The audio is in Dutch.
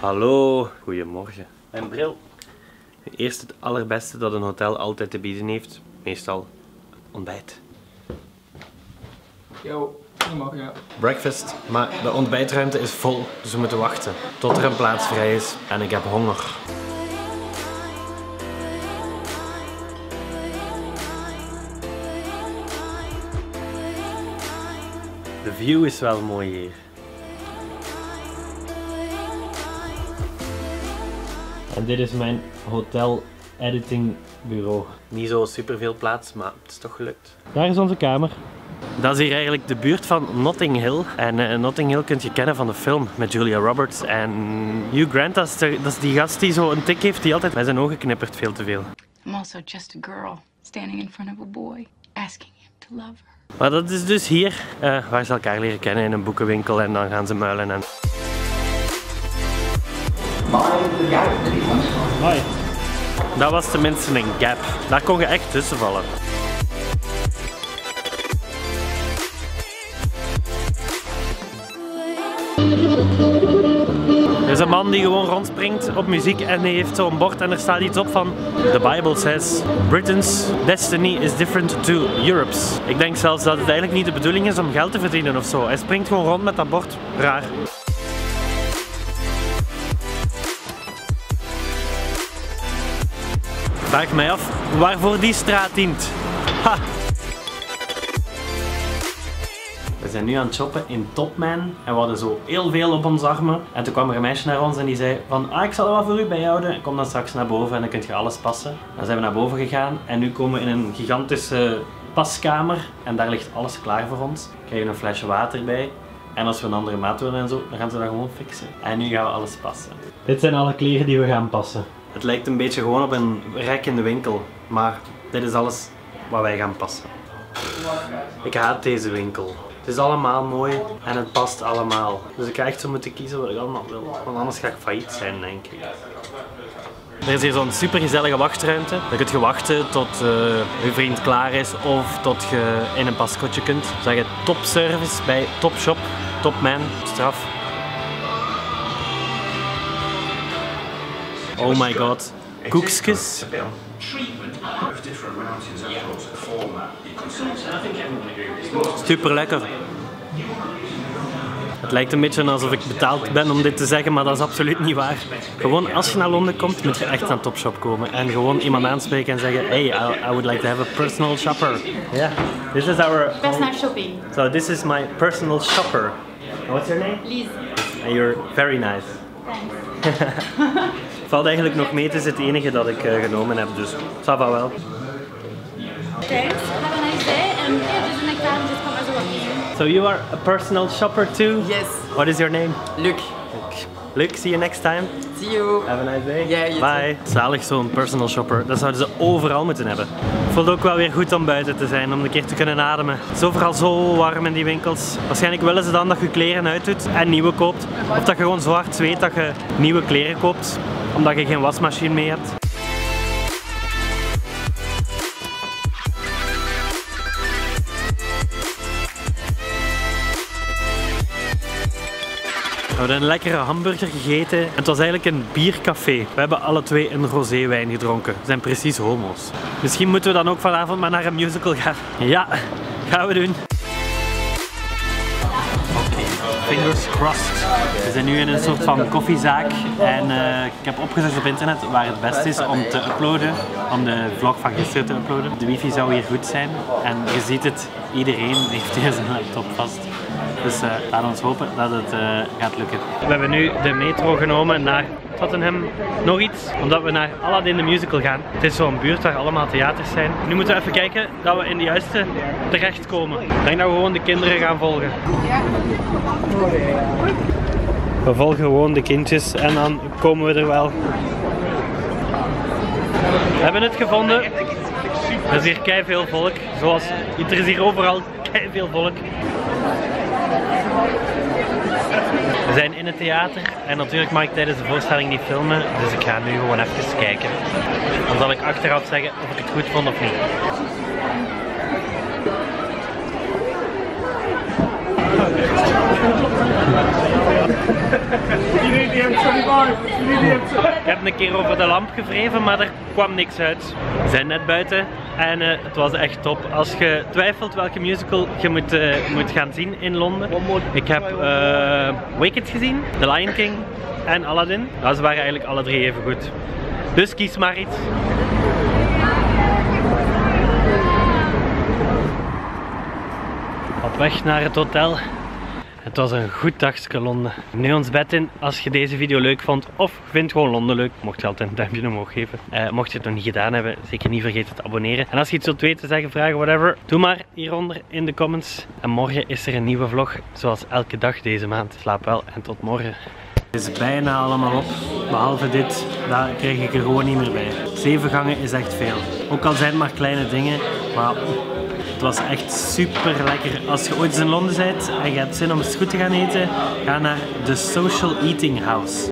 Hallo, goedemorgen. Mijn bril. Eerst het allerbeste dat een hotel altijd te bieden heeft. Meestal ontbijt. Yo, goedemorgen. Breakfast, maar de ontbijtruimte is vol, dus we moeten wachten tot er een plaats vrij is en ik heb honger. De view is wel mooi hier. En dit is mijn hotel editing bureau. Niet zo super veel plaats, maar het is toch gelukt. Daar is onze kamer. Dat is hier eigenlijk de buurt van Notting Hill. En eh, Notting Hill kunt je kennen van de film met Julia Roberts. En Hugh Grant, dat is, de- dat is die gast die zo een tik heeft die altijd met zijn ogen knippert veel te veel. I'm also just a girl standing in front of a boy, asking him to love her. Maar dat is dus hier eh, waar ze elkaar leren kennen in een boekenwinkel en dan gaan ze muilen. En... Hoi. Dat was tenminste een gap. Daar kon je echt tussen vallen. Is een man die gewoon rondspringt op muziek en die heeft zo'n bord en er staat iets op van The Bible says Britain's destiny is different to Europe's. Ik denk zelfs dat het eigenlijk niet de bedoeling is om geld te verdienen of zo. Hij springt gewoon rond met dat bord. Raar. Vraag mij af waarvoor die straat dient. Ha! Zijn nu aan het shoppen in Topman en we hadden zo heel veel op ons armen. En toen kwam er een meisje naar ons en die zei van ah, ik zal er wel voor u bijhouden. Kom dan straks naar boven en dan kunt je alles passen. Dan zijn we naar boven gegaan en nu komen we in een gigantische paskamer en daar ligt alles klaar voor ons. We krijgen een flesje water bij. En als we een andere maat willen en zo, dan gaan ze dat gewoon fixen. En nu gaan we alles passen. Dit zijn alle kleren die we gaan passen. Het lijkt een beetje gewoon op een rek in de winkel, maar dit is alles wat wij gaan passen. Ik haat deze winkel. Het is allemaal mooi en het past allemaal. Dus ik ga echt zo moeten kiezen wat ik allemaal wil. Want anders ga ik failliet zijn, denk ik. Er is hier zo'n supergezellige wachtruimte. Dan kun je wachten tot eh, je vriend klaar is of tot je in een paskotje kunt. Zeg je topservice bij Topshop, Topman, straf. Oh my god. Koekjes. Super lekker. Het lijkt een beetje alsof ik betaald ben om dit te zeggen, maar dat is absoluut niet waar. Gewoon als je naar Londen komt, moet je echt naar Topshop komen en gewoon iemand aanspreken en zeggen: Hey, I, I would like to have a personal shopper. Yeah, this is our. Personal shopping. So this is my personal shopper. What's your name? Liz. And you're very nice. Thanks. Valt eigenlijk nog mee, het is het enige dat ik eh, genomen heb, dus ça va wel. Thanks. Have a nice day. And yeah, just the next time, just come as a walking. So you are a personal shopper too? Yes, What is your name? Luc. Luke, see you next time. See you. Have a nice day. Yeah, you Bye. Zalig zo'n personal shopper. Dat zouden ze overal moeten hebben. Voelt ook wel weer goed om buiten te zijn, om een keer te kunnen ademen. Het is overal zo warm in die winkels. Waarschijnlijk willen ze dan dat je kleren uitdoet en nieuwe koopt. Of dat je gewoon zo hard zweet dat je nieuwe kleren koopt, omdat je geen wasmachine mee hebt. We hebben een lekkere hamburger gegeten en het was eigenlijk een biercafé. We hebben alle twee een roséwijn gedronken. Zijn precies homo's. Misschien moeten we dan ook vanavond maar naar een musical gaan. Ja, gaan we doen. Fingers crossed. We zijn nu in een soort van koffiezaak en eh, ik heb opgezocht op internet waar het best is om te uploaden, om de vlog van gisteren te uploaden. De wifi zou hier goed zijn en je ziet het, iedereen heeft hier zijn laptop vast. Dus eh laat ons hopen dat het eh, gaat lukken. We hebben nu de metro genomen naar Tottenham. Nog iets, omdat we naar Aladdin de Musical gaan. Het is zo'n buurt waar allemaal theaters zijn. Nu moeten we even kijken dat we in de juiste terechtkomen. Ik denk dat we gewoon de kinderen gaan volgen. We volgen gewoon de kindjes en dan komen we er wel. We hebben het gevonden. Er is hier kei veel volk. Zoals, er is hier overal kei veel volk. We zijn in het theater en natuurlijk mag ik tijdens de voorstelling niet filmen, dus ik ga nu gewoon even kijken. Dan zal ik achteraf zeggen of ik het goed vond of niet. Ik heb een keer over de lamp gevreven, maar er kwam niks uit. We zijn net buiten en eh, het was echt top. Als je twijfelt welke musical je moet, eh, moet gaan zien in Londen. Ik heb eh Wicked gezien, The Lion King en Aladdin. Ze waren eigenlijk alle drie even goed. Dus kies maar iets. Op weg naar het hotel. Het was een goed dagje Londen. Nu ons bed in als je deze video leuk vond of vindt gewoon Londen leuk. Mocht je altijd een duimpje omhoog geven. Eh, mocht je het nog niet gedaan hebben, zeker niet vergeten te abonneren. En als je iets wilt weten, zeggen, vragen, whatever, doe maar hieronder in de comments. En morgen is er een nieuwe vlog, zoals elke dag deze maand. Slaap wel en tot morgen. Het is bijna allemaal op, behalve dit, daar krijg ik er gewoon niet meer bij. Zeven gangen is echt veel. Ook al zijn het maar kleine dingen, maar het was echt super lekker. Als je ooit eens in Londen bent en je hebt zin om eens goed te gaan eten, ga naar de Social Eating House.